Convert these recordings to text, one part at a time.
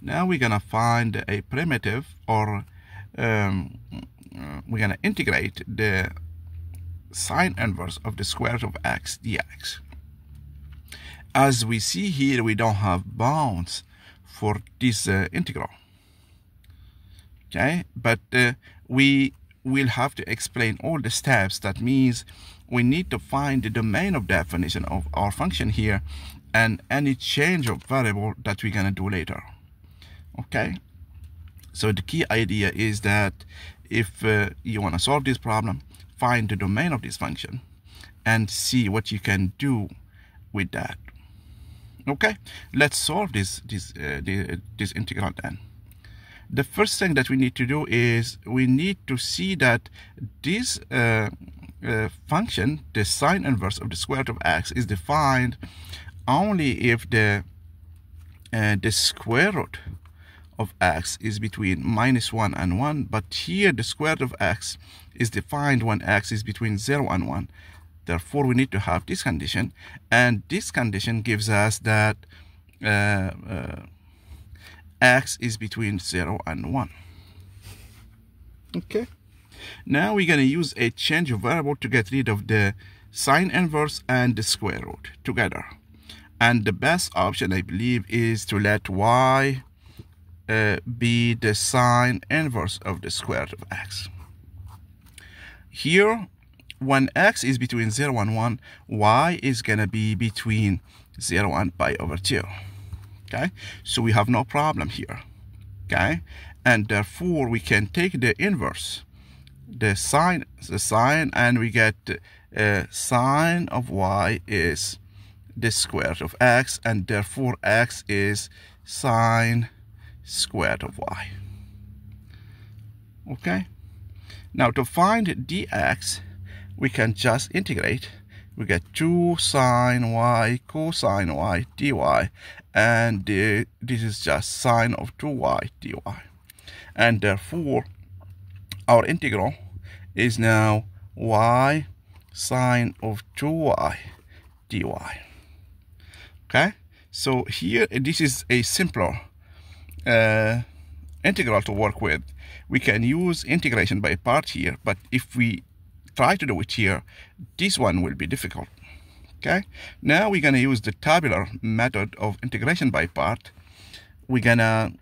now we're gonna find a primitive or um, we're gonna integrate the sine inverse of the square root of x dx. As we see here we don't have bounds for this uh, integral. Okay but uh, we will have to explain all the steps. That means we need to find the domain of definition of our function here and any change of variable that we're gonna do later okay? So the key idea is that if uh, you want to solve this problem find the domain of this function and see what you can do with that. Okay? Let's solve this this uh, this integral then. The first thing that we need to do is we need to see that this uh, uh, function, the sine inverse of the square root of x, is defined only if the uh, the square root of x is between minus 1 and 1 but here the square root of x is defined when x is between 0 and 1 therefore we need to have this condition and this condition gives us that uh, uh, x is between 0 and 1 okay. Now we're going to use a change of variable to get rid of the sine inverse and the square root together. And the best option I believe is to let y uh, be the sine inverse of the square root of x. Here when x is between 0 and 1 y is gonna be between 0 and pi over 2 okay? So we have no problem here. Okay? And therefore we can take the inverse the sine the sine and we get uh, sine of y is the square root of x and therefore x is sine squared of y. Okay? Now to find dx we can just integrate. We get 2 sine y cosine y dy and the, this is just sine of 2y dy. And therefore our integral is now y sine of 2y dy. Okay? So here this is a simpler uh, integral to work with we can use integration by part here but if we try to do it here this one will be difficult. Okay? Now we're gonna use the tabular method of integration by part. We're gonna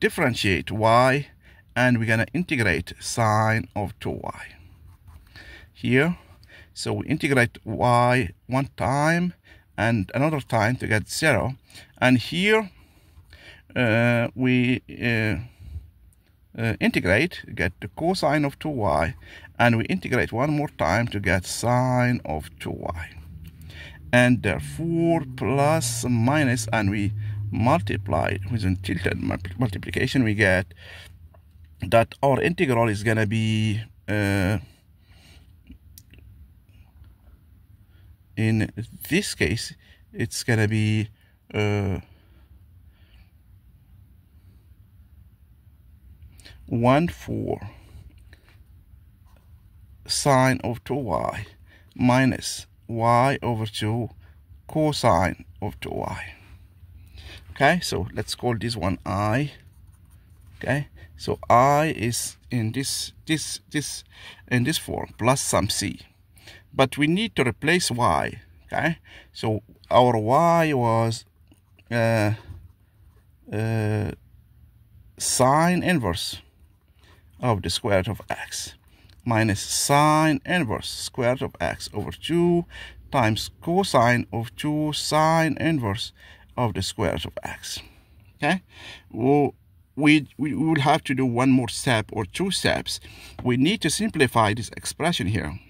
differentiate y and we're gonna integrate sine of 2y here so we integrate y one time and another time to get zero. And here we uh, uh, integrate get the cosine of 2y and we integrate one more time to get sine of 2y and therefore plus minus and we multiply with a tilted multiplication we get that our integral is gonna be uh, in this case it's gonna be uh, 1 4 sine of 2y minus y over 2 cosine of 2y okay so let's call this one i. Okay so i is in this this this in this form plus some c. But we need to replace y okay? So our y was uh, uh, sine inverse of the square root of x minus sine inverse square root of x over 2 times cosine of 2 sine inverse of the square root of x. Okay? Well we, we will have to do one more step or two steps. We need to simplify this expression here.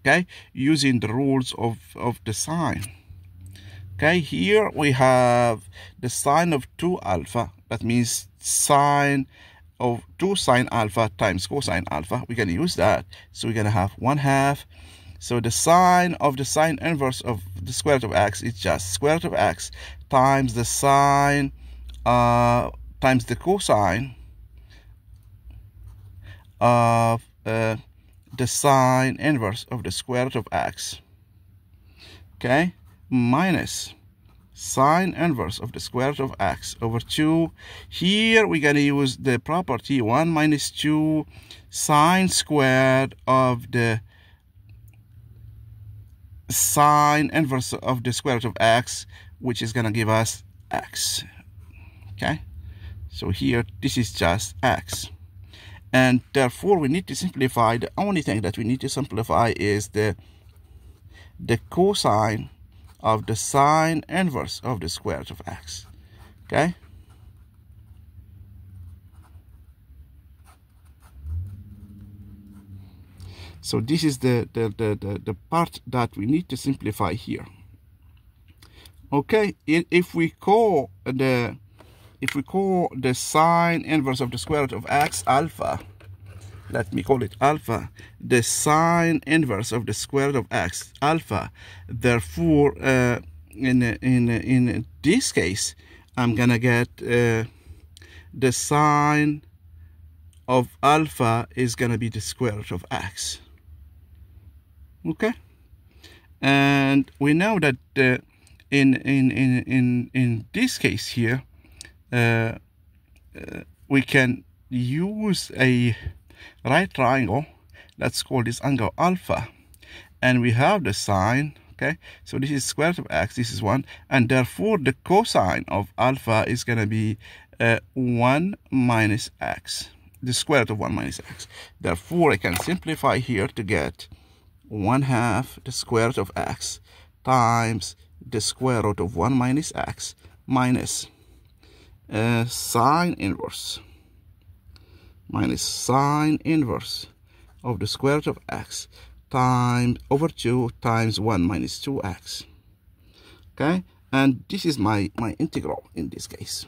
Okay? Using the rules of of the sine. Okay? Here we have the sine of 2 alpha. That means sine of 2 sine alpha times cosine alpha. We're going to use that. So we're going to have 1 half. So the sine of the sine inverse of the square root of x is just square root of x times the sine uh, times the cosine of uh, the sine inverse of the square root of x. Okay? Minus sine inverse of the square root of x over 2. Here we're going to use the property 1 minus 2 sine squared of the sine inverse of the square root of x, which is going to give us x. Okay? So here, this is just x. And therefore, we need to simplify. The only thing that we need to simplify is the, the cosine of the sine inverse of the square root of x. Okay? So this is the, the, the, the, the part that we need to simplify here. Okay, if we call the if we call the sine inverse of the square root of x alpha, let me call it alpha, the sine inverse of the square root of x alpha. Therefore, uh, in in in this case, I'm gonna get uh, the sine of alpha is gonna be the square root of x. Okay, and we know that uh, in in in in in this case here, uh, uh, we can use a right triangle let's call this angle alpha. And we have the sine okay? So this is square root of x this is 1 and therefore the cosine of alpha is going to be uh, 1 minus x the square root of 1 minus x. Therefore I can simplify here to get 1 half the square root of x times the square root of 1 minus x minus uh, sine inverse minus sine inverse of the square root of x times over 2 times 1 minus 2x okay? And this is my my integral in this case.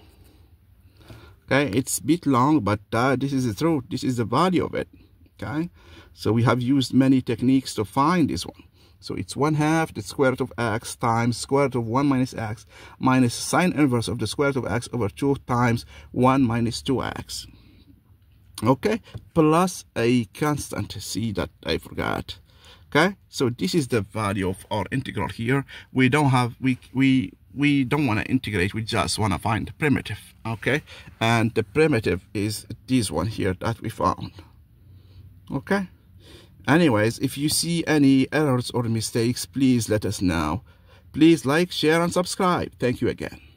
Okay? It's a bit long but uh, this is the truth. This is the value of it. Okay? So we have used many techniques to find this one. So it's 1 half the square root of x times square root of 1 minus x minus sine inverse of the square root of x over 2 times 1 minus 2x okay? Plus a constant c that i forgot. Okay? So this is the value of our integral here. We don't have we we we don't want to integrate we just want to find the primitive. Okay? And the primitive is this one here that we found. Okay? Anyways if you see any errors or mistakes please let us know. Please like share and subscribe. Thank you again